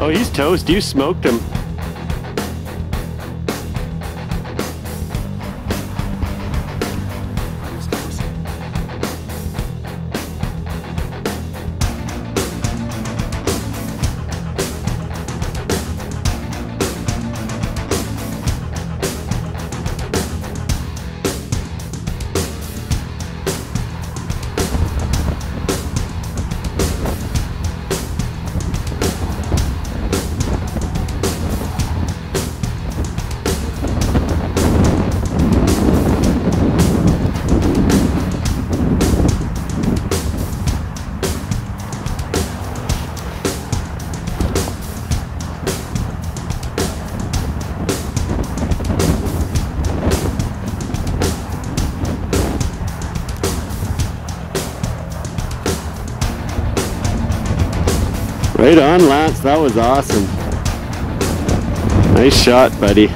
Oh, he's toast. You smoked him. Right on, Lance. That was awesome. Nice shot, buddy.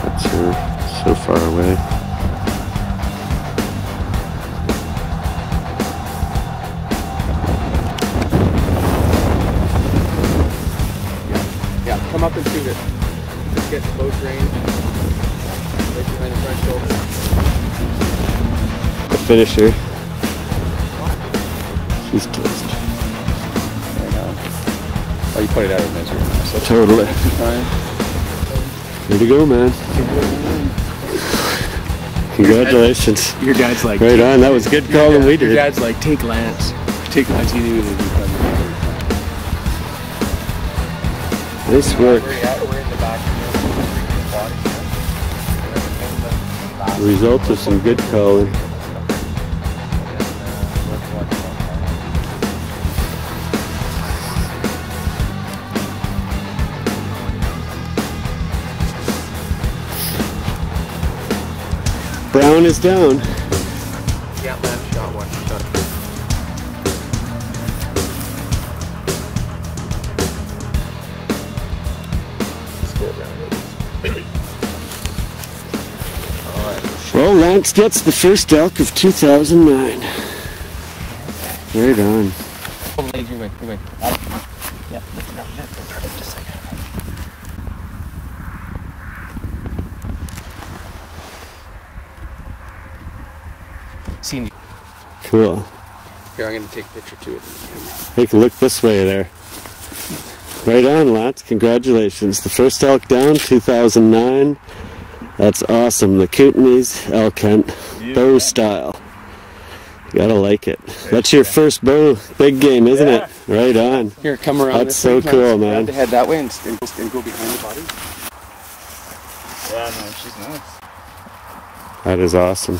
That's so far away. Come up and shoot it. Just get close range. Right behind the front shoulder. The finisher. She's toast. Oh, you put it out of misery. So Totally. Way to go, man. Congratulations. Your dad's like, Right on. That was good call than we Your dad's like, take Lance. Take Lance. He knew that he Nice work. results of some good calling. Brown is down. Lance gets the first elk of 2009. Right on. Your way, your way. Yeah, just a second. Seen you. Cool. Here, I'm gonna take a picture too. Take a look this way there. Right on, Lance. Congratulations. The first elk down, 2009. That's awesome. The Kootenays elk hunt, bow style. You gotta like it. That's your first bow, big game, isn't it? Right on. Here, come around. That's this way. so Come on, cool, grab man. the head that way and, and, and go behind the body. Yeah, no, she's nice. That is awesome.